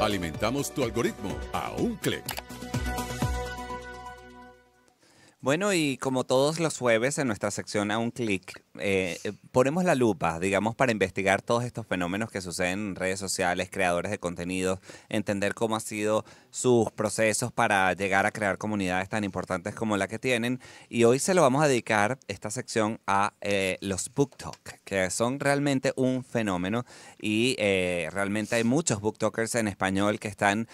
Alimentamos tu algoritmo a un clic. Bueno, y como todos los jueves en nuestra sección a un clic, eh, ponemos la lupa, digamos, para investigar todos estos fenómenos que suceden en redes sociales, creadores de contenidos, entender cómo han sido sus procesos para llegar a crear comunidades tan importantes como la que tienen. Y hoy se lo vamos a dedicar, esta sección, a eh, los BookTok, que son realmente un fenómeno y realmente hay muchos BookTokers en español que están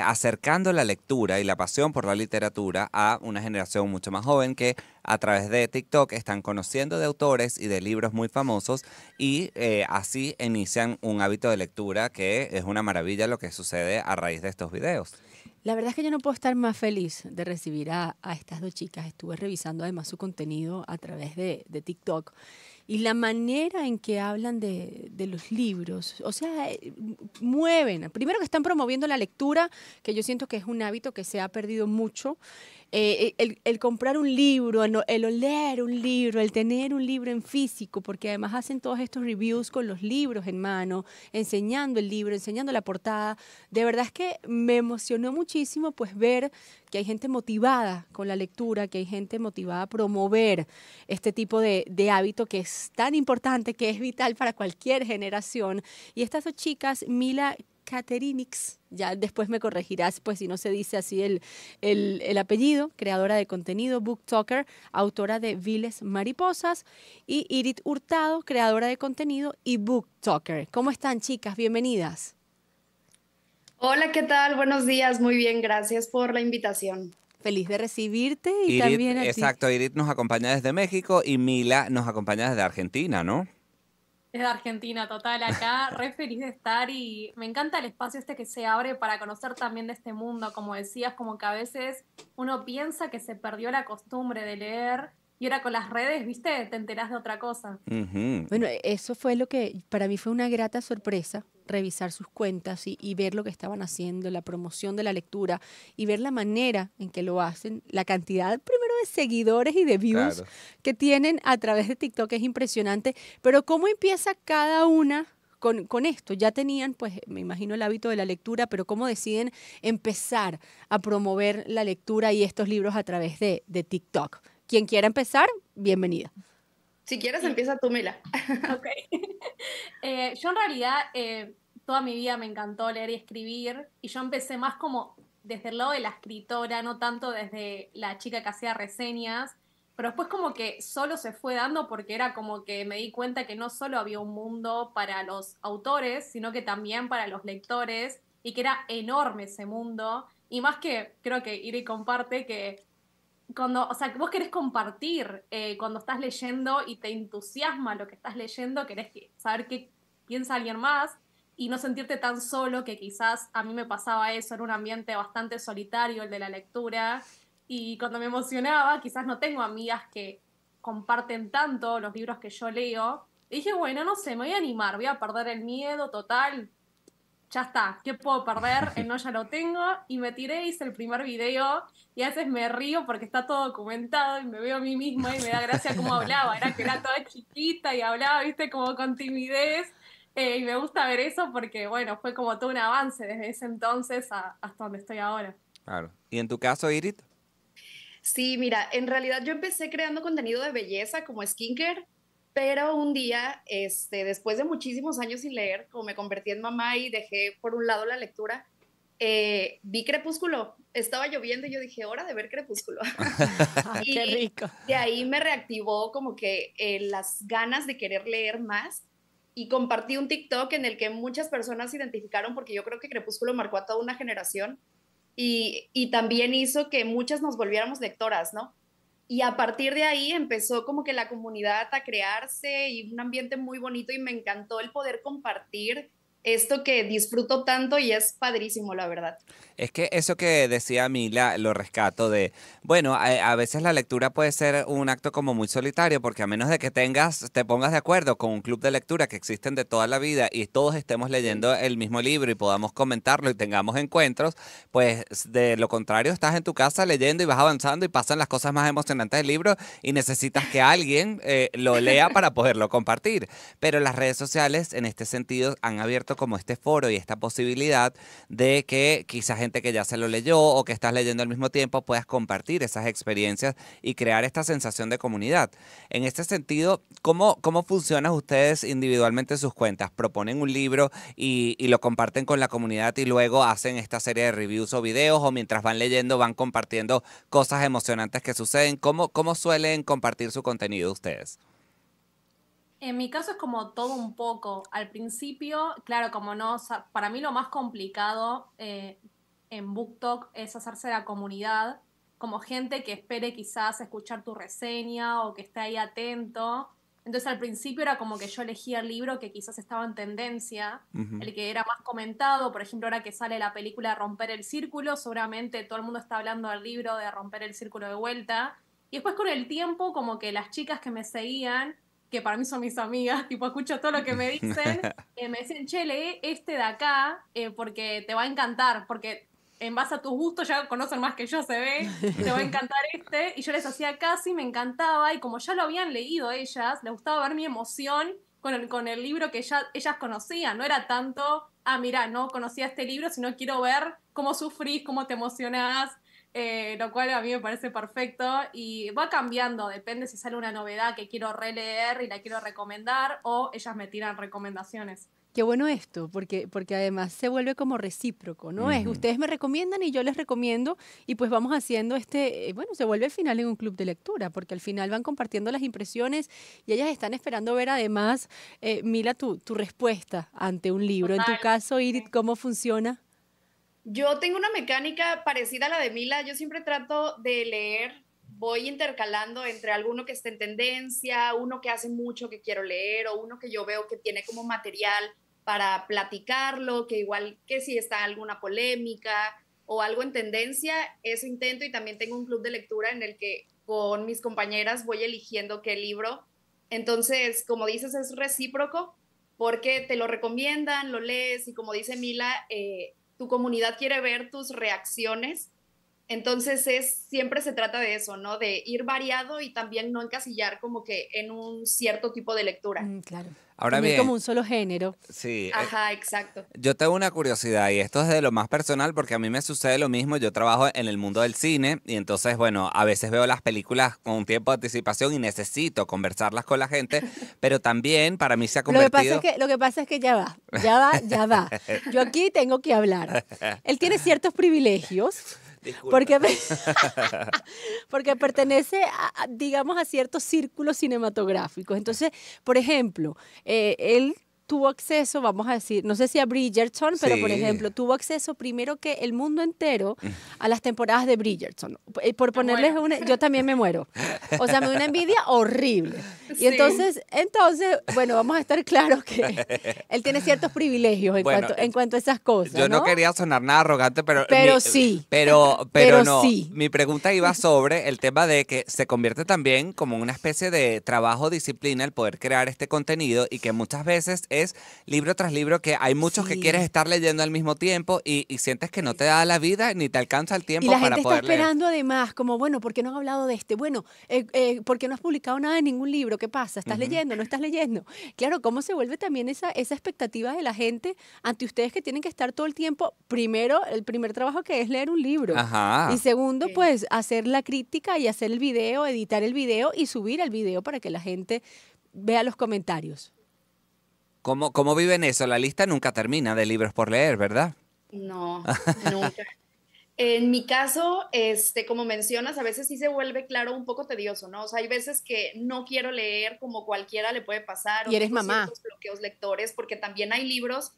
acercando la lectura y la pasión por la literatura a una generación mucho más joven que a través de TikTok están conociendo de autores y de libros muy famosos y eh, así inician un hábito de lectura que es una maravilla lo que sucede a raíz de estos videos. La verdad es que yo no puedo estar más feliz de recibir a, estas dos chicas. Estuve revisando además su contenido a través de, TikTok y la manera en que hablan de, de, los libros, o sea, eh, mueven. Primero que están promoviendo la lectura, que yo siento que es un hábito que se ha perdido mucho. Eh, el, comprar un libro, el, leer un libro, el tener un libro en físico, porque además hacen todos estos reviews con los libros en mano, enseñando el libro, enseñando la portada. De verdad es que me emocionó muchísimo pues ver que hay gente motivada con la lectura, que hay gente motivada a promover este tipo de, de hábito que es tan importante, que es vital para cualquier generación. Y estas dos chicas, Mila Caterinix, ya después me corregirás, pues si no se dice así el, el, apellido, creadora de contenido, booktalker, autora de Viles Mariposas, y Irit Hurtado, creadora de contenido y booktalker. ¿Cómo están chicas? Bienvenidas. Hola, ¿qué tal? Buenos días, muy bien, gracias por la invitación. Feliz de recibirte y también a Exacto, Irit nos acompaña desde México y Mila nos acompaña desde Argentina, ¿no? Es de Argentina, total, acá, re feliz de estar y me encanta el espacio este que se abre para conocer también de este mundo, como decías, como que a veces uno piensa que se perdió la costumbre de leer y ahora con las redes, viste, te enterás de otra cosa. Bueno, eso fue lo que para mí fue una grata sorpresa, revisar sus cuentas y, ver lo que estaban haciendo, la promoción de la lectura y ver la manera en que lo hacen, la cantidad primero de seguidores y de views que tienen a través de TikTok es impresionante, pero cómo empieza cada una con, con, esto? Ya tenían, pues, me imagino el hábito de la lectura, pero ¿cómo deciden empezar a promover la lectura y estos libros a través de, de TikTok? Quien quiera empezar, bienvenida. Si quieres, empieza tú, Mila. ok. Eh, yo en realidad eh, toda mi vida me encantó leer y escribir y yo empecé más como desde el lado de la escritora, no tanto desde la chica que hacía reseñas, pero después como que solo se fue dando porque era como que me di cuenta que no solo había un mundo para los autores, sino que también para los lectores y que era enorme ese mundo. Y más que creo que Iri comparte que cuando, o sea, vos querés compartir eh, cuando estás leyendo y te entusiasma lo que estás leyendo, querés saber qué piensa alguien más y no sentirte tan solo que quizás a mí me pasaba eso, en un ambiente bastante solitario el de la lectura y cuando me emocionaba, quizás no tengo amigas que comparten tanto los libros que yo leo. Y dije, bueno, no sé, me voy a animar, voy a perder el miedo total, ya está, ¿qué puedo perder? El no ya lo tengo. Y me tiré, hice el primer video y a veces me río porque está todo documentado y me veo a mí misma y me da gracia cómo hablaba. Era que era toda chiquita y hablaba, viste, como con timidez. Eh, y me gusta ver eso porque, bueno, fue como todo un avance desde ese entonces hasta donde estoy ahora. Claro. ¿Y en tu caso, Irit? Sí, mira, en realidad yo empecé creando contenido de belleza como skincare pero un día, este, después de muchísimos años sin leer, como me convertí en mamá y dejé por un lado la lectura, eh, vi Crepúsculo. Estaba lloviendo y yo dije, hora de ver Crepúsculo. y Qué rico. De ahí me reactivó como que eh, las ganas de querer leer más y compartí un TikTok en el que muchas personas se identificaron porque yo creo que Crepúsculo marcó a toda una generación y, y también hizo que muchas nos volviéramos lectoras, ¿no? Y a partir de ahí empezó como que la comunidad a crearse y un ambiente muy bonito y me encantó el poder compartir esto que disfruto tanto y es padrísimo, la verdad. Es que eso que decía Mila, lo rescato de, bueno, a, veces la lectura puede ser un acto como muy solitario, porque a menos de que tengas, te pongas de acuerdo con un club de lectura que existen de toda la vida y todos estemos leyendo el mismo libro y podamos comentarlo y tengamos encuentros, pues de lo contrario estás en tu casa leyendo y vas avanzando y pasan las cosas más emocionantes del libro y necesitas que alguien eh, lo lea para poderlo compartir. Pero las redes sociales en este sentido han abierto como este foro y esta posibilidad de que quizá gente que ya se lo leyó o que estás leyendo al mismo tiempo puedas compartir esas experiencias y crear esta sensación de comunidad. En este sentido, ¿cómo, cómo funcionan ustedes individualmente sus cuentas? ¿Proponen un libro y, y lo comparten con la comunidad y luego hacen esta serie de reviews o videos o mientras van leyendo van compartiendo cosas emocionantes que suceden? ¿Cómo, cómo suelen compartir su contenido ustedes? En mi caso es como todo un poco. Al principio, claro, como no, para mí lo más complicado eh, en BookTok es hacerse la comunidad, como gente que espere quizás escuchar tu reseña o que esté ahí atento. Entonces al principio era como que yo elegía el libro que quizás estaba en tendencia, el que era más comentado, por ejemplo ahora que sale la película Romper el Círculo, seguramente todo el mundo está hablando del libro de Romper el Círculo de vuelta. Y después con el tiempo como que las chicas que me seguían que para mí son mis amigas, tipo, escucho todo lo que me dicen, eh, me dicen, che, lee este de acá eh, porque te va a encantar, porque en base a tus gustos ya conocen más que yo, se ve, te va a encantar este, y yo les hacía casi, me encantaba, y como ya lo habían leído ellas, les gustaba ver mi emoción con el, con el libro que ya, ellas conocían, no era tanto, ah, mira, no conocía este libro, sino quiero ver cómo sufrís, cómo te emocionás, eh, lo cual a mí me parece perfecto y va cambiando, depende si sale una novedad que quiero releer y la quiero recomendar o ellas me tiran recomendaciones. Qué bueno esto, porque, porque además se vuelve como recíproco, ¿no? Es ustedes me recomiendan y yo les recomiendo y pues vamos haciendo este, eh, bueno, se vuelve al final en un club de lectura, porque al final van compartiendo las impresiones y ellas están esperando ver además, eh, Mila, tu, tu respuesta ante un libro. En tu caso, Irit, ¿cómo funciona? Yo tengo una mecánica parecida a la de Mila. Yo siempre trato de leer, voy intercalando entre alguno que esté en tendencia, uno que hace mucho que quiero leer o uno que yo veo que tiene como material para platicarlo, que igual que si está alguna polémica o algo en tendencia, eso intento y también tengo un club de lectura en el que con mis compañeras voy eligiendo qué libro. Entonces, como dices, es recíproco porque te lo recomiendan, lo lees y como dice Mila, eh, tu comunidad quiere ver tus reacciones. Entonces es siempre se trata de eso, ¿no? De ir variado y también no encasillar como que en un cierto tipo de lectura. Mm, claro. Ahora bien. como un solo género. Sí. Eh, Ajá, exacto. Yo tengo una curiosidad y esto es de lo más personal porque a mí me sucede lo mismo. Yo trabajo en el mundo del cine y entonces, bueno, a veces veo las películas con un tiempo de anticipación y necesito conversarlas con la gente, pero también para mí se ha convertido... Lo que pasa es que, lo que, pasa es que ya va, ya va, ya va. Yo aquí tengo que hablar. Él tiene ciertos privilegios porque, porque pertenece, a, digamos, a ciertos círculos cinematográficos. Entonces, por ejemplo, eh, él tuvo acceso, vamos a decir, no sé si a Bridgerton, pero por ejemplo, tuvo acceso primero que el mundo entero a las temporadas de Bridgerton. Eh, por ponerles una, yo también me muero. O sea, me da una envidia horrible. Y entonces, entonces, bueno, vamos a estar claros que él tiene ciertos privilegios en, cuanto, en cuanto a esas cosas. Yo no, quería sonar nada arrogante, pero. Pero sí. Pero, pero, no. Sí. Mi pregunta iba sobre el tema de que se convierte también como una especie de trabajo, disciplina, el poder crear este contenido y que muchas veces es libro tras libro que hay muchos que quieres estar leyendo al mismo tiempo y, sientes que no te da la vida ni te alcanza el tiempo y la para gente poder está esperando además, como, bueno, ¿por qué no has hablado de este? Bueno, eh, eh, ¿por qué no has publicado nada de ningún libro? ¿Qué pasa? ¿Estás leyendo? ¿No estás leyendo? Claro, ¿cómo se vuelve también esa, esa expectativa de la gente ante ustedes que tienen que estar todo el tiempo, primero, el primer trabajo que es leer un libro. Y segundo, pues, hacer la crítica y hacer el video, editar el video y subir el video para que la gente vea los comentarios. ¿Cómo, ¿Cómo viven eso? La lista nunca termina de libros por leer, ¿verdad? No, nunca. En mi caso, este, como mencionas, a veces sí se vuelve claro un poco tedioso, ¿no? O sea, hay veces que no quiero leer como cualquiera le puede pasar. Y eres mamá. bloqueos lectores, porque también hay libros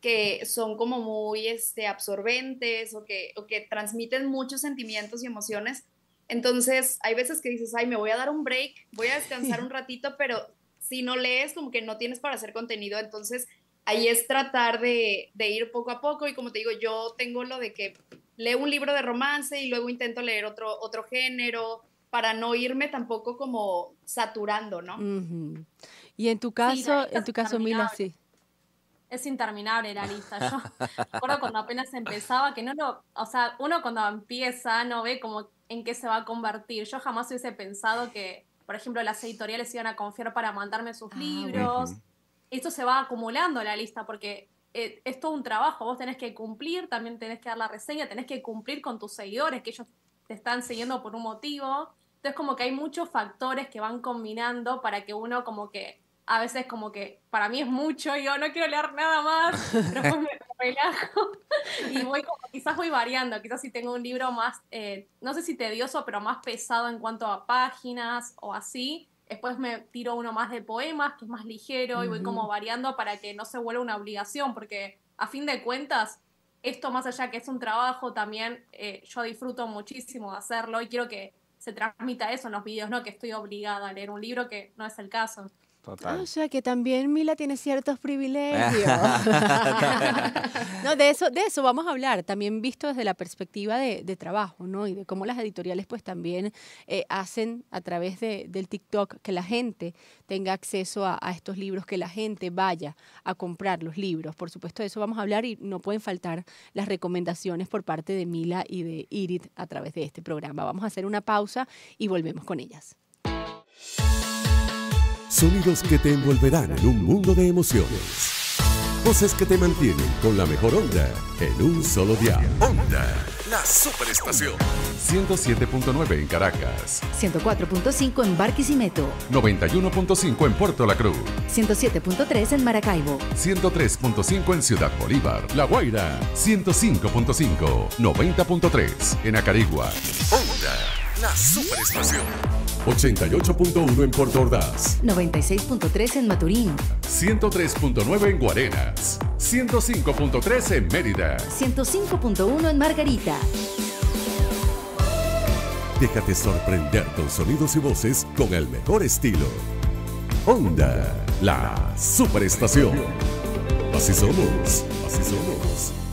que son como muy este, absorbentes o que, o que transmiten muchos sentimientos y emociones. Entonces, hay veces que dices, ay, me voy a dar un break, voy a descansar un ratito, pero si no lees, como que no tienes para hacer contenido, entonces ahí es tratar de, ir poco a poco y como te digo, yo tengo lo de que leo un libro de romance y luego intento leer otro, otro género para no irme tampoco como saturando, ¿no? Y en tu caso, en tu caso, Mila, sí. Es interminable la lista. Yo recuerdo cuando apenas empezaba, que no lo, o sea, uno cuando empieza no ve como en qué se va a convertir. Yo jamás hubiese pensado que por ejemplo, las editoriales iban a confiar para mandarme sus ah, libros. Esto se va acumulando la lista porque eh, es todo un trabajo, vos tenés que cumplir, también tenés que dar la reseña, tenés que cumplir con tus seguidores, que ellos te están siguiendo por un motivo. Entonces como que hay muchos factores que van combinando para que uno como que a veces como que para mí es mucho, y yo no quiero leer nada más, pero después me relajo. Y voy como, quizás voy variando, quizás si tengo un libro más, eh, no sé si tedioso, pero más pesado en cuanto a páginas o así, después me tiro uno más de poemas, que es más ligero, y voy como variando para que no se vuelva una obligación, porque a fin de cuentas, esto más allá que es un trabajo, también eh, yo disfruto muchísimo de hacerlo y quiero que se transmita eso en los videos, no que estoy obligada a leer un libro, que no es el caso. Ah, o sea que también Mila tiene ciertos privilegios. no, de eso, de eso vamos a hablar, también visto desde la perspectiva de, trabajo, ¿no? Y de cómo las editoriales pues también eh, hacen a través de, del TikTok que la gente tenga acceso a, estos libros, que la gente vaya a comprar los libros. Por supuesto, de eso vamos a hablar y no pueden faltar las recomendaciones por parte de Mila y de Irit a través de este programa. Vamos a hacer una pausa y volvemos con ellas. Sonidos que te envolverán en un mundo de emociones. Voces que te mantienen con la mejor onda en un solo día. Onda, la superestación. 107.9 en Caracas. 104.5 en Barquisimeto. 91.5 en Puerto La Cruz. 107.3 en Maracaibo. 103.5 en Ciudad Bolívar. La Guaira. 105.5. 90.3 en Acarigua. Onda, la superestación. 88.1 en Puerto Ordaz, 96.3 en Maturín, 103.9 en Guarenas, 105.3 en Mérida, 105.1 en Margarita. Déjate sorprender con sonidos y voces con el mejor estilo. Onda, la superestación. Así somos, así somos.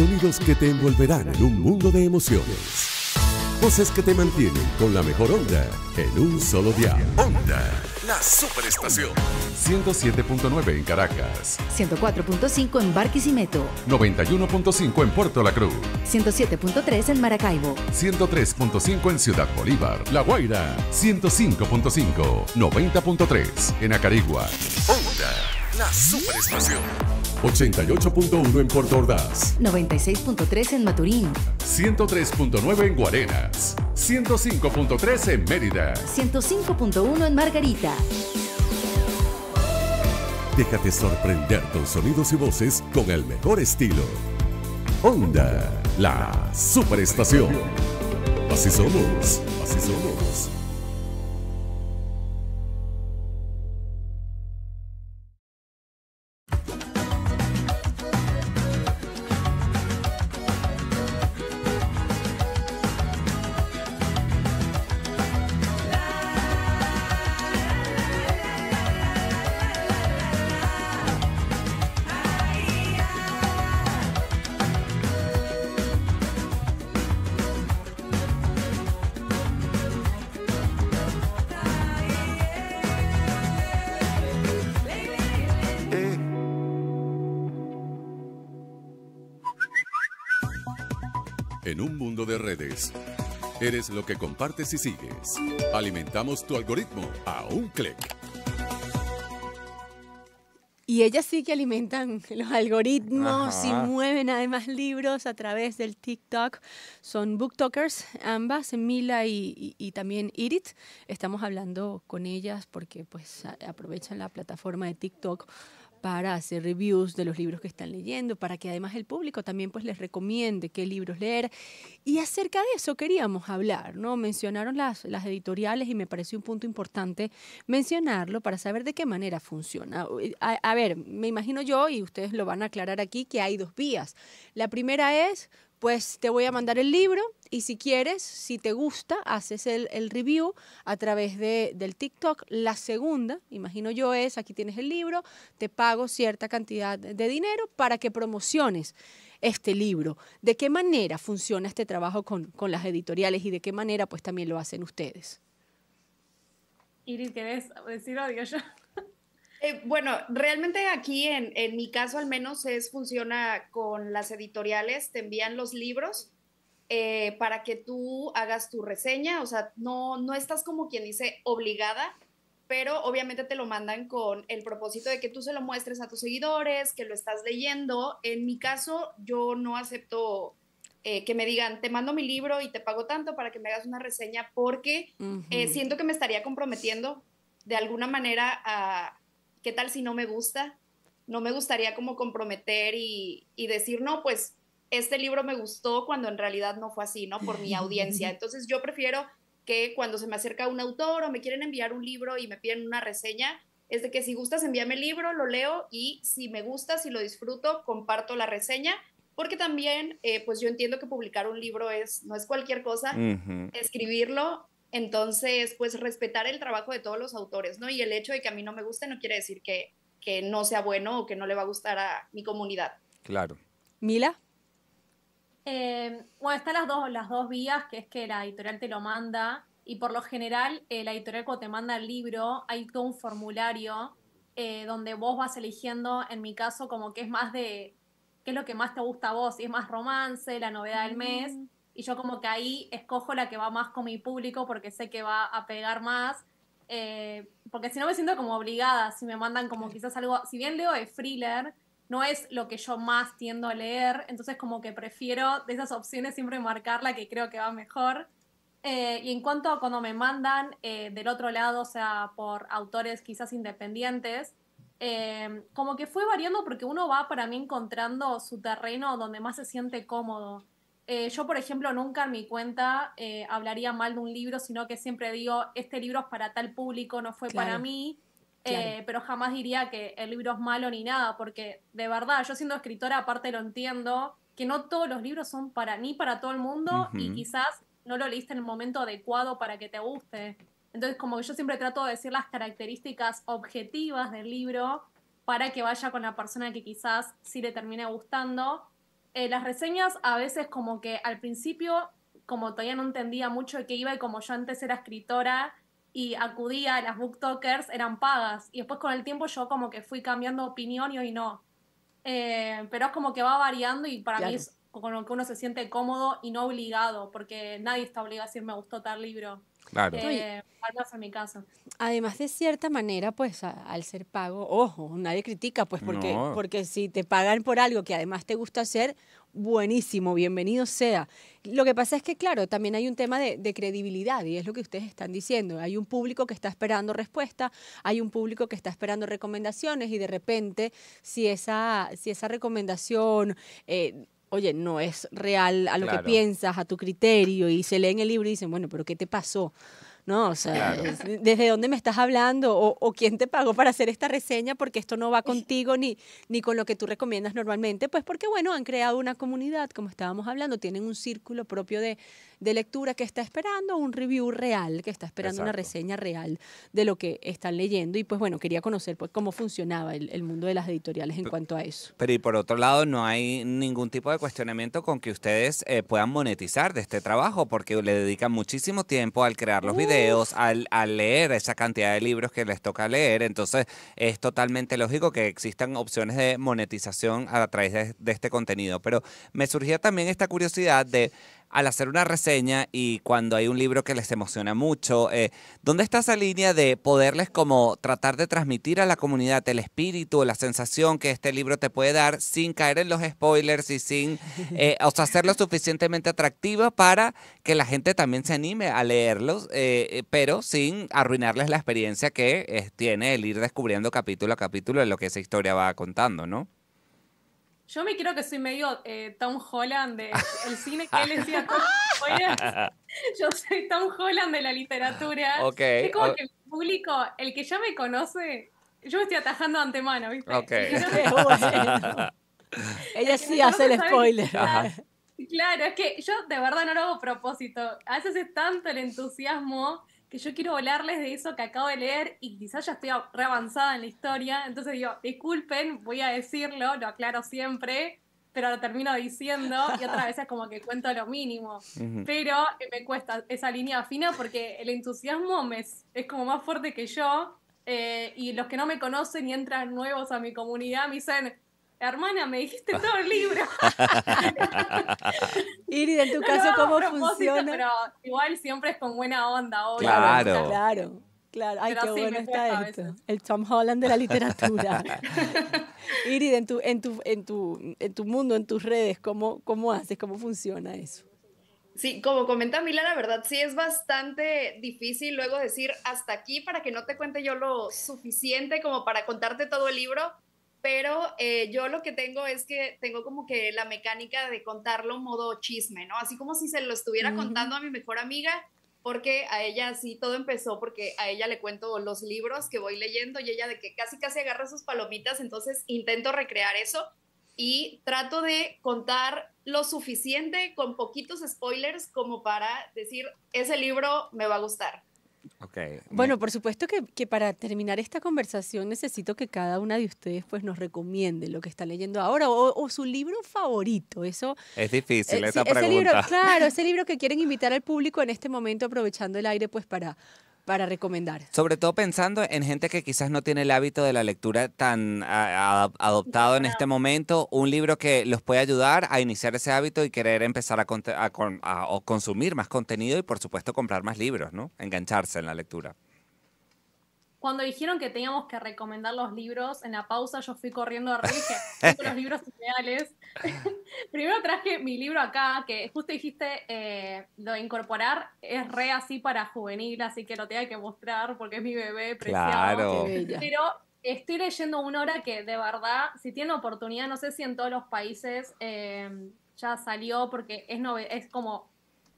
Sonidos que te envolverán en un mundo de emociones. Voces que te mantienen con la mejor onda en un solo día. Onda, la superestación. 107.9 en Caracas. 104.5 en Barquisimeto. 91.5 en Puerto La Cruz. 107.3 en Maracaibo. 103.5 en Ciudad Bolívar. La Guaira. 105.5. 90.3 en Acarigua. Onda, la superestación. 88.1 en Puerto Ordaz. 96.3 en Maturín. 103.9 en Guarenas. 105.3 en Mérida. 105.1 en Margarita. Déjate sorprender con sonidos y voces con el mejor estilo. Onda, la superestación. Así somos, así somos. Eres lo que compartes y sigues. Alimentamos tu algoritmo a un clic. Y ellas sí que alimentan los algoritmos y mueven además libros a través del TikTok. Son booktokers, ambas, Mila y, y- y también Irit. Estamos hablando con ellas porque pues aprovechan la plataforma de TikTok para hacer reviews de los libros que están leyendo, para que además el público también pues les recomiende qué libros leer. Y acerca de eso queríamos hablar, ¿no? Mencionaron las, las editoriales y me pareció un punto importante mencionarlo para saber de qué manera funciona. A, a ver, me imagino yo, y ustedes lo van a aclarar aquí, que hay dos vías. La primera es, pues te voy a mandar el libro y si quieres, si te gusta, haces el, review a través de, del TikTok. La segunda, imagino yo, es, aquí tienes el libro, te pago cierta cantidad de dinero para que promociones este libro. ¿De qué manera funciona este trabajo con, con las editoriales y de qué manera pues también lo hacen ustedes? Iris, ¿querés decirlo? Digo yo. Eh, bueno, realmente aquí en, en mi caso al menos es funciona con las editoriales, te envían los libros eh, para que tú hagas tu reseña, o sea, no, no estás como quien dice obligada, pero obviamente te lo mandan con el propósito de que tú se lo muestres a tus seguidores, que lo estás leyendo. En mi caso, yo no acepto eh, que me digan, te mando mi libro y te pago tanto para que me hagas una reseña porque eh, siento que me estaría comprometiendo de alguna manera a qué tal si no me gusta. No me gustaría como comprometer y, y decir, no, pues este libro me gustó cuando en realidad no fue así, ¿no? Por mi audiencia. Entonces yo prefiero que cuando se me acerca un autor o me quieren enviar un libro y me piden una reseña, es de que si gustas envíame el libro, lo leo y si me gusta, si lo disfruto, comparto la reseña, porque también, eh, pues yo entiendo que publicar un libro es, no es cualquier cosa, escribirlo, entonces, pues respetar el trabajo de todos los autores, ¿no? Y el hecho de que a mí no me guste no quiere decir que, que no sea bueno o que no le va a gustar a mi comunidad. Claro. Mila, Eh, bueno, están las dos, las dos vías, que es que la editorial te lo manda y por lo general eh, la editorial cuando te manda el libro hay todo un formulario eh, donde vos vas eligiendo, en mi caso, como que es más de qué es lo que más te gusta a vos, si es más romance, la novedad del mes, y yo como que ahí escojo la que va más con mi público porque sé que va a pegar más, eh, porque si no me siento como obligada, si me mandan como quizás algo, si bien leo de thriller, no es lo que yo más tiendo a leer, entonces como que prefiero de esas opciones siempre marcar la que creo que va mejor. Eh, y en cuanto a cuando me mandan eh, del otro lado, o sea, por autores quizás independientes, eh, como que fue variando porque uno va para mí encontrando su terreno donde más se siente cómodo. Eh, yo, por ejemplo, nunca en mi cuenta eh, hablaría mal de un libro, sino que siempre digo, este libro es para tal público, no fue Claro. para mí. Claro. Eh, pero jamás diría que el libro es malo ni nada, porque de verdad, yo siendo escritora, aparte lo entiendo, que no todos los libros son para ni para todo el mundo y quizás no lo leíste en el momento adecuado para que te guste. Entonces, como que yo siempre trato de decir las características objetivas del libro para que vaya con la persona que quizás sí le termine gustando. Eh, las reseñas a veces como que al principio, como todavía no entendía mucho de qué iba y como yo antes era escritora y acudía a las booktokers, eran pagas. Y después con el tiempo yo como que fui cambiando opinión y hoy no. Eh, pero es como que va variando y para Claro. mí es con lo que uno se siente cómodo y no obligado, porque nadie está obligado a decir me gustó tal libro. Claro. Eh, al menos en mi caso. Además, de cierta manera, pues a- al ser pago, ojo, nadie critica, pues porque, No. porque si te pagan por algo que además te gusta hacer, buenísimo, bienvenido sea. Lo que pasa es que, claro, también hay un tema de, de credibilidad y es lo que ustedes están diciendo. Hay un público que está esperando respuesta, hay un público que está esperando recomendaciones y de repente, si esa, si esa recomendación... eh, Oye, no es real a lo Claro. que piensas, a tu criterio, y se leen el libro y dicen, bueno, pero ¿qué te pasó? ¿No? O sea, Claro. es- ¿desde dónde me estás hablando? O, o quién te pagó para hacer esta reseña? Porque esto no va contigo ni, ni con lo que tú recomiendas normalmente. Pues porque, bueno, han creado una comunidad, como estábamos hablando, tienen un círculo propio de, de lectura que está esperando un review real, que está esperando una reseña real de lo que están leyendo. Y pues bueno, quería conocer pues, cómo funcionaba el, el mundo de las editoriales en cuanto a eso. Pero y por otro lado, no hay ningún tipo de cuestionamiento con que ustedes eh, puedan monetizar de este trabajo, porque le dedican muchísimo tiempo al crear los videos, al, leer esa cantidad de libros que les toca leer. Entonces, es totalmente lógico que existan opciones de monetización a través de este contenido. Pero me surgía también esta curiosidad de al hacer una reseña y cuando hay un libro que les emociona mucho, eh, ¿dónde está esa línea de poderles como tratar de transmitir a la comunidad el espíritu, la sensación que este libro te puede dar sin caer en los spoilers y sin, eh, o sea, hacerlo suficientemente atractivo para que la gente también se anime a leerlos, eh, eh, pero sin arruinarles la experiencia que eh, tiene el ir descubriendo capítulo a capítulo de lo que esa historia va contando, ¿no? Yo me creo que soy medio eh, Tom Holland de el cine que él decía cosas. Yo soy Tom Holland de la literatura. Es como que el público, el que ya me conoce, yo me estoy atajando de antemano, ¿viste? Ok. El que no me Qué bueno. Ella sí no hace el sabe- spoiler. Ajá. Claro, es que yo de verdad no lo hago a propósito. A veces es tanto el entusiasmo que yo quiero hablarles de eso que acabo de leer y quizás ya estoy re avanzada en la historia. Entonces digo, disculpen, voy a decirlo, lo aclaro siempre, pero lo termino diciendo y otras veces como que cuento lo mínimo. Pero eh, me cuesta esa línea fina porque el entusiasmo me es, es como más fuerte que yo eh, y los que no me conocen y entran nuevos a mi comunidad me dicen, hermana, me dijiste todo el libro. Irid, en tu No caso, ¿cómo funciona? Pero igual siempre es con buena onda, obvio. Claro. Claro, claro. Ay, Pero qué sí, bueno está esto. El Tom Holland de la literatura. Irid, en tu, en tu, en tu, en tu mundo, en tus redes, ¿cómo, cómo haces? ¿Cómo funciona eso? Sí, como comenta Mila, la verdad sí es bastante difícil luego decir hasta aquí para que no te cuente yo lo suficiente como para contarte todo el libro, pero eh, yo lo que tengo es que tengo como que la mecánica de contarlo modo chisme, ¿no? Así como si se lo estuviera contando a mi mejor amiga, porque a ella sí todo empezó porque a ella le cuento los libros que voy leyendo y ella de que casi casi agarra sus palomitas, entonces intento recrear eso y trato de contar lo suficiente con poquitos spoilers como para decir, ese libro me va a gustar. Bueno, por supuesto que, que para terminar esta conversación necesito que cada una de ustedes pues nos recomiende lo que está leyendo ahora o, o su libro favorito. Eso es difícil Eh, esa sí, ese libro, pregunta. claro, ese libro que quieren invitar al público en este momento, aprovechando el aire, pues para, para recomendar. Sobre todo pensando en gente que quizás no tiene el hábito de la lectura tan adoptado en este momento, un libro que los puede ayudar a iniciar ese hábito y querer empezar a, a consumir más contenido y por supuesto comprar más libros, ¿no? Engancharse en la lectura. Cuando dijeron que teníamos que recomendar los libros, en la pausa yo fui corriendo a dije, tengo los libros ideales. Primero traje mi libro acá, que justo dijiste eh, lo de incorporar, es re así para juvenil, así que lo tenía que mostrar porque es mi bebé preciado. Claro. Pero estoy leyendo una hora que de verdad, si tienen oportunidad, no sé si en todos los países eh, ya salió, porque es, es como,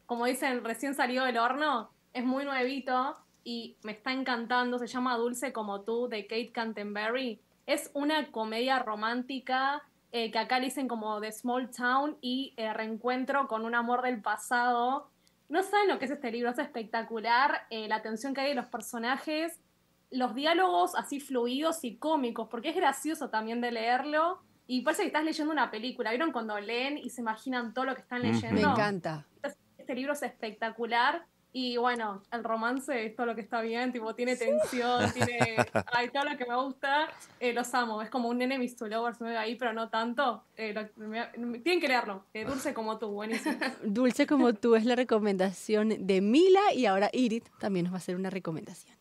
como dicen, recién salió del horno, es muy nuevito y me está encantando, se llama Dulce como tú, de Kate Canterbury. Es una comedia romántica eh, que acá le dicen como The Small Town y eh, reencuentro con un amor del pasado. No saben lo que es este libro, es espectacular, eh, la atención que hay de los personajes, los diálogos así fluidos y cómicos, porque es gracioso también de leerlo. y parece que estás leyendo una película. ¿Vieron cuando leen y se imaginan todo lo que están leyendo? Me encanta. Este libro es espectacular. Y bueno, el romance es todo lo que está bien, tipo, tiene tensión, tiene ay, todo lo que me gusta, eh, los amo. Es como un enemies to lovers me ahí, pero no tanto. Eh, lo- me- me- tienen que leerlo, eh, Dulce como tú, buenísimo. Dulce como tú es la recomendación de Mila y ahora Irit también nos va a hacer una recomendación.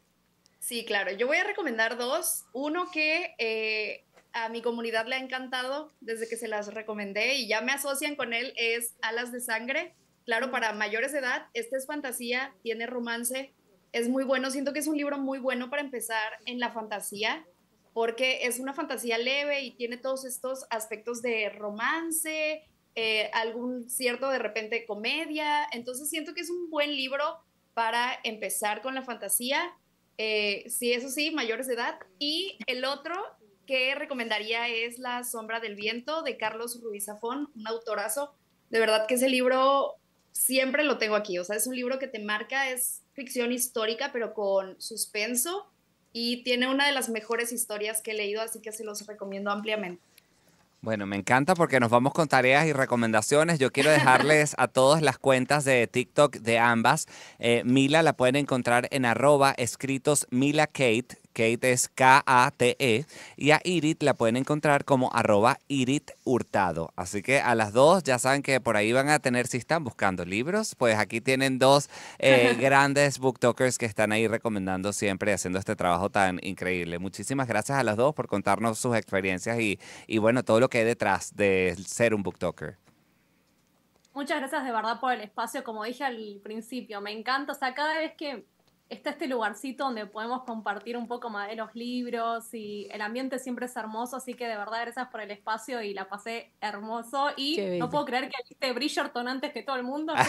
Sí, claro. Yo voy a recomendar dos. Uno que eh, a mi comunidad le ha encantado desde que se las recomendé y ya me asocian con él es Alas de Sangre. Claro, para mayores de edad, este es fantasía, tiene romance, es muy bueno. Siento que es un libro muy bueno para empezar en la fantasía porque es una fantasía leve y tiene todos estos aspectos de romance, eh, algún cierto de repente comedia. Entonces siento que es un buen libro para empezar con la fantasía. Eh, sí, eso sí, mayores de edad. Y el otro que recomendaría es La sombra del viento de Carlos Ruiz Zafón, un autorazo. De verdad que ese libro siempre lo tengo aquí. O sea, es un libro que te marca, es ficción histórica, pero con suspenso. Y tiene una de las mejores historias que he leído, así que se los recomiendo ampliamente. Bueno, me encanta porque nos vamos con tareas y recomendaciones. Yo quiero dejarles a todos las cuentas de TikTok de ambas. Eh, Mila la pueden encontrar en arroba escritos Mila Kate. Kate es K-A-T-E. Y a Irit la pueden encontrar como arroba Irit Hurtado. Así que a las dos ya saben que por ahí van a tener, si están buscando libros, pues aquí tienen dos eh, grandes booktokers que están ahí recomendando siempre, haciendo este trabajo tan increíble. Muchísimas gracias a las dos por contarnos sus experiencias y, y bueno, todo lo que hay detrás de ser un booktoker. Muchas gracias de verdad por el espacio, como dije al principio, me encanta, o sea, cada vez que está este lugarcito donde podemos compartir un poco más de los libros y el ambiente siempre es hermoso, así que de verdad gracias por el espacio y la pasé hermoso y no puedo creer que viste Bridgerton antes que todo el mundo.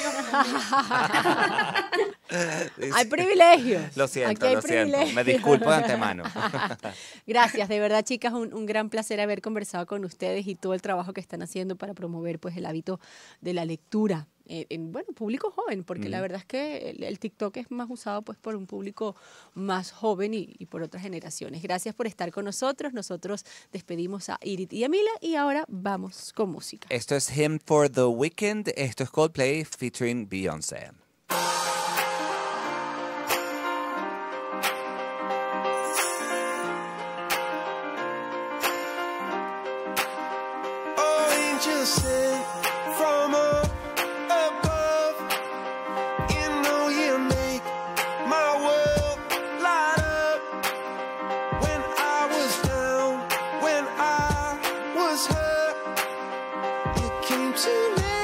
Hay privilegios. Lo siento, Aquí hay lo siento. Me privilegios. disculpo de antemano. Gracias, de verdad, chicas, un, un gran placer haber conversado con ustedes y todo el trabajo que están haciendo para promover pues el hábito de la lectura. Eh, en bueno público joven porque la verdad es que el, el TikTok es más usado pues por un público más joven y, y por otras generaciones gracias por estar con nosotros nosotros despedimos a Irit y a Mila y ahora vamos con música Esto es Him for the Weekend. Esto es Coldplay featuring Beyoncé. Too late.